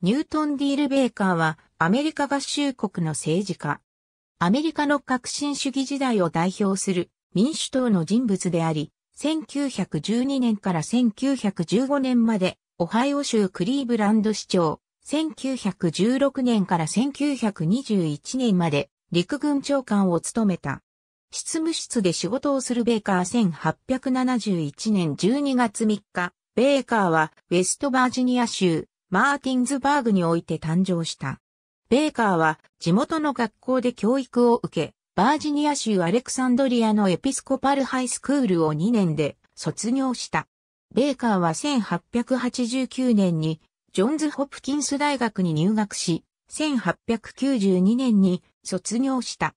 ニュートン・ディール・ベーカーはアメリカ合衆国の政治家。アメリカの革新主義時代を代表する民主党の人物であり、1912年から1915年までオハイオ州クリーブランド市長、1916年から1921年まで陸軍長官を務めた。執務室で仕事をするベーカー1871年12月3日、ベーカーはウェストバージニア州マーティンズバーグにおいて誕生した。ベーカーは地元の学校で教育を受け、バージニア州アレクサンドリアのエピスコパルハイスクールを2年で卒業した。ベーカーは1889年にジョンズ・ホプキンス大学に入学し、1892年に卒業した。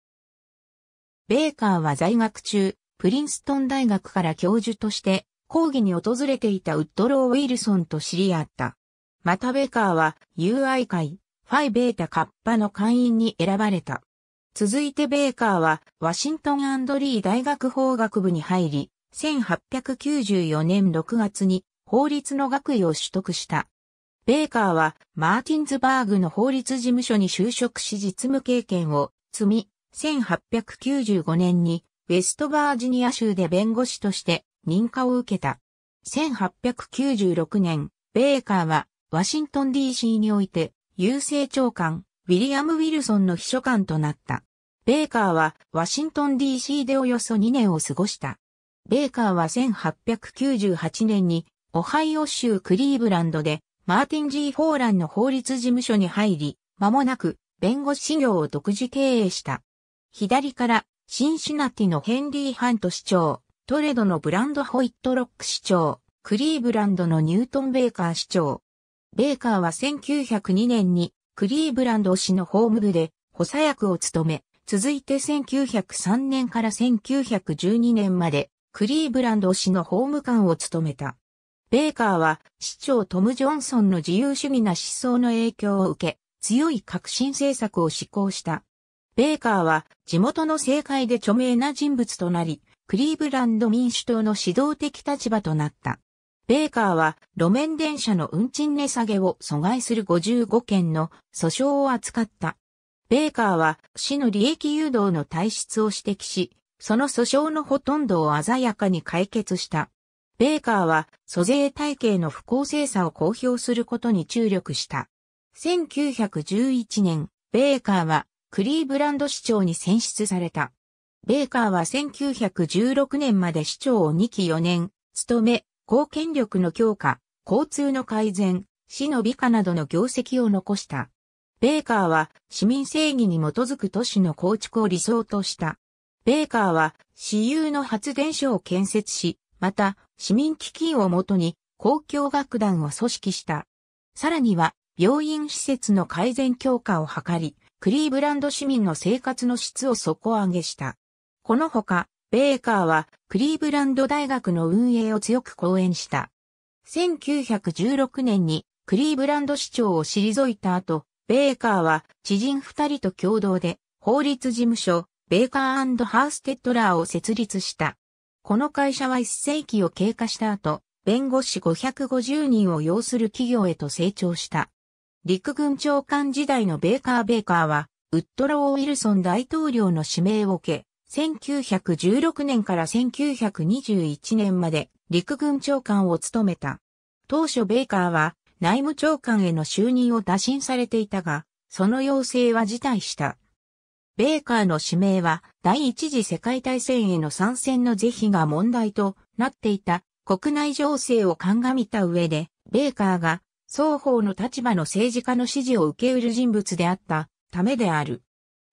ベーカーは在学中、プリンストン大学から教授として講義に訪れていたウッドロー・ウィルソンと知り合った。またベーカーは UI 会、ファイベータカッパの会員に選ばれた。続いてベーカーはワシントンリー大学法学部に入り、1894年6月に法律の学位を取得した。ベーカーはマーティンズバーグの法律事務所に就職し実務経験を積み、1895年にウェストバージニア州で弁護士として認可を受けた。1896年、ベーカーはワシントン DC において、郵政長官、ウィリアム・ウィルソンの秘書官となった。ベーカーはワシントン DC でおよそ2年を過ごした。ベーカーは1898年にオハイオ州クリーブランドでマーティン・ジー・フォーランの法律事務所に入り、間もなく弁護士業を独自経営した。左からシンシナティのヘンリー・ハント市長、トレドのブランド・ホイットロック市長、クリーブランドのニュートン・ベーカー市長、ベーカーは1902年にクリーブランド市のホーム部で補佐役を務め、続いて1903年から1912年までクリーブランド市のホーム官を務めた。ベーカーは市長トム・ジョンソンの自由主義な思想の影響を受け、強い革新政策を施行した。ベーカーは地元の政界で著名な人物となり、クリーブランド民主党の指導的立場となった。ベーカーは路面電車の運賃値下げを阻害する55件の訴訟を扱った。ベーカーは市の利益誘導の体質を指摘し、その訴訟のほとんどを鮮やかに解決した。ベーカーは租税体系の不公正さを公表することに注力した。1911年、ベーカーはクリーブランド市長に選出された。ベーカーは1916年まで市長を2期4年務め、公権力の強化、交通の改善、市の美化などの業績を残した。ベーカーは市民正義に基づく都市の構築を理想とした。ベーカーは私有の発電所を建設し、また市民基金をもとに公共楽団を組織した。さらには病院施設の改善強化を図り、クリーブランド市民の生活の質を底上げした。このほか、ベーカーはクリーブランド大学の運営を強く講演した。1916年にクリーブランド市長を退いた後、ベーカーは知人二人と共同で法律事務所ベーカーハーステッドラーを設立した。この会社は一世紀を経過した後、弁護士550人を要する企業へと成長した。陸軍長官時代のベーカー・ベーカーは、ウッドロー・ウィルソン大統領の指名を受け、1916年から1921年まで陸軍長官を務めた。当初ベーカーは内務長官への就任を打診されていたが、その要請は辞退した。ベーカーの指名は第一次世界大戦への参戦の是非が問題となっていた国内情勢を鑑みた上で、ベーカーが双方の立場の政治家の支持を受け得る人物であったためである。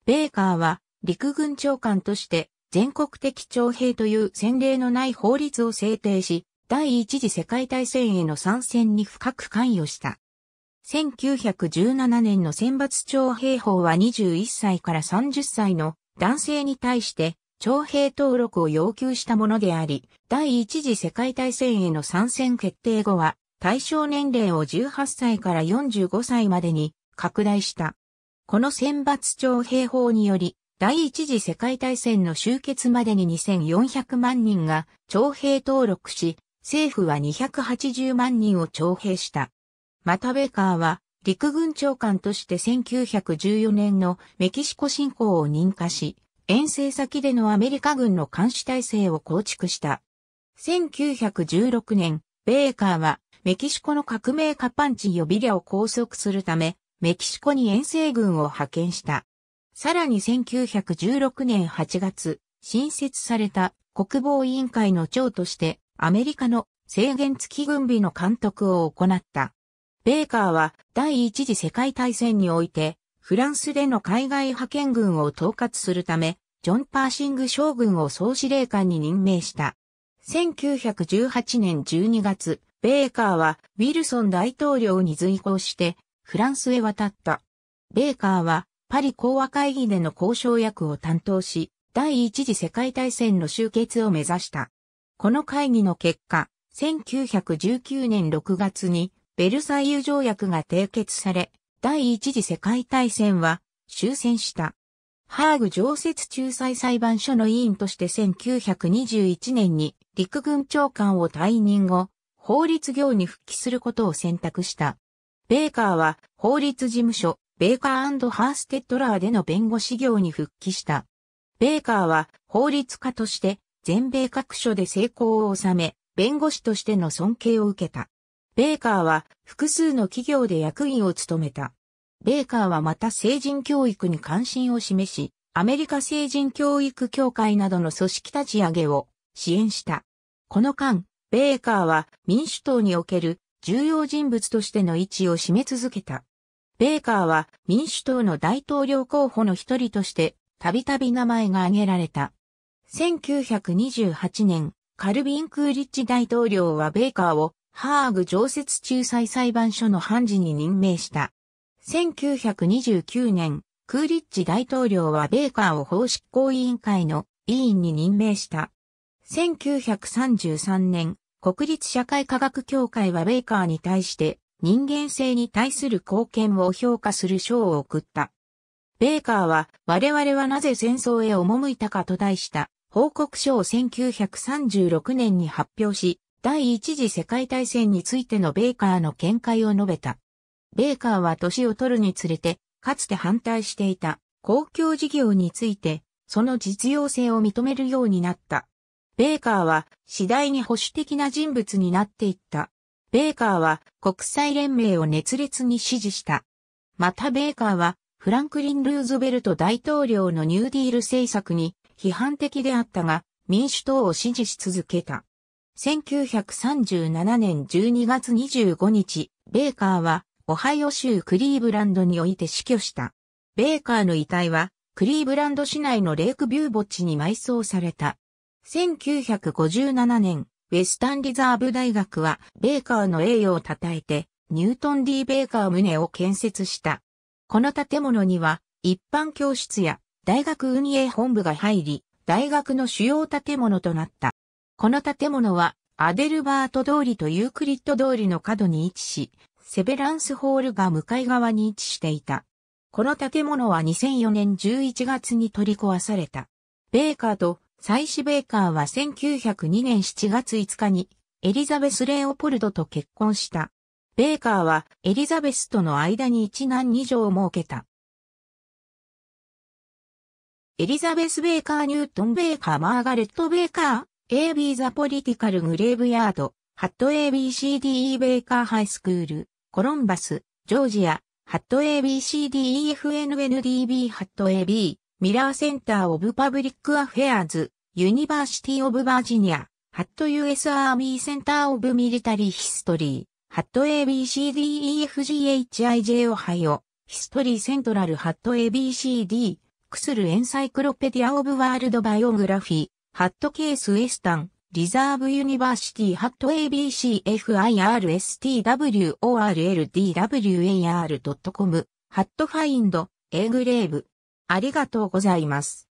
ベーカーは陸軍長官として全国的徴兵という先例のない法律を制定し、第一次世界大戦への参戦に深く関与した。1917年の選抜徴兵法は21歳から30歳の男性に対して徴兵登録を要求したものであり、第一次世界大戦への参戦決定後は対象年齢を18歳から45歳までに拡大した。この選抜徴兵法により、第一次世界大戦の終結までに2400万人が徴兵登録し、政府は280万人を徴兵した。またベーカーは、陸軍長官として1914年のメキシコ侵攻を認可し、遠征先でのアメリカ軍の監視体制を構築した。1916年、ベーカーはメキシコの革命家パンチ予備リャを拘束するため、メキシコに遠征軍を派遣した。さらに1916年8月、新設された国防委員会の長としてアメリカの制限付き軍備の監督を行った。ベーカーは第一次世界大戦においてフランスでの海外派遣軍を統括するため、ジョン・パーシング将軍を総司令官に任命した。1918年12月、ベーカーはウィルソン大統領に随行してフランスへ渡った。ベーカーはパリ講和会議での交渉役を担当し、第一次世界大戦の終結を目指した。この会議の結果、1919年6月にベルサイユ条約が締結され、第一次世界大戦は終戦した。ハーグ常設仲裁裁判所の委員として1921年に陸軍長官を退任後、法律業に復帰することを選択した。ベーカーは法律事務所ベーカーハーステッドラーでの弁護士業に復帰した。ベーカーは法律家として全米各所で成功を収め、弁護士としての尊敬を受けた。ベーカーは複数の企業で役員を務めた。ベーカーはまた成人教育に関心を示し、アメリカ成人教育協会などの組織立ち上げを支援した。この間、ベーカーは民主党における重要人物としての位置を占め続けた。ベーカーは民主党の大統領候補の一人としてたびたび名前が挙げられた。1928年、カルビン・クーリッチ大統領はベーカーをハーグ常設仲裁裁判所の判事に任命した。1929年、クーリッチ大統領はベーカーを法執行委員会の委員に任命した。1933年、国立社会科学協会はベーカーに対して人間性に対する貢献を評価する賞を送った。ベーカーは我々はなぜ戦争へ赴いたかと題した報告書を1936年に発表し、第一次世界大戦についてのベーカーの見解を述べた。ベーカーは年を取るにつれて、かつて反対していた公共事業について、その実用性を認めるようになった。ベーカーは次第に保守的な人物になっていった。ベーカーは国際連盟を熱烈に支持した。またベーカーはフランクリン・ルーズベルト大統領のニューディール政策に批判的であったが民主党を支持し続けた。1937年12月25日、ベーカーはオハイオ州クリーブランドにおいて死去した。ベーカーの遺体はクリーブランド市内のレイクビュー墓地に埋葬された。1957年、ウェスタンリザーブ大学はベーカーの栄誉を称えてニュートン・ディ・ベーカー棟を建設した。この建物には一般教室や大学運営本部が入り、大学の主要建物となった。この建物はアデルバート通りとユークリッド通りの角に位置し、セベランスホールが向かい側に位置していた。この建物は2004年11月に取り壊された。ベーカーと妻子・ベーカーは1902年7月5日にエリザベス・レオポルドと結婚した。ベーカーはエリザベスとの間に一男二女を設けた。エリザベス・ベーカー・ニュートン・ベーカー・マーガレット・ベーカー、AB The Political Graveyard、ハット ABCDE Baker High School、Columbus、Georgia、ハット ABCDEFNNDB ハット AB、 Miller Center of Public Affairs、University of Virginia、ハット US Army Center of Military History、ハット ABCDEFGHIJ オハイオ、ヒストリーセントラルハット ABCD、クスルエンサイクロペディアオブワールドバイオグラフィー、ハットケースウエスタン、リザーブユニバーシティハット ABCFIRSTWORLDWAR.com、ハットファインド、A グレーブ。ありがとうございます。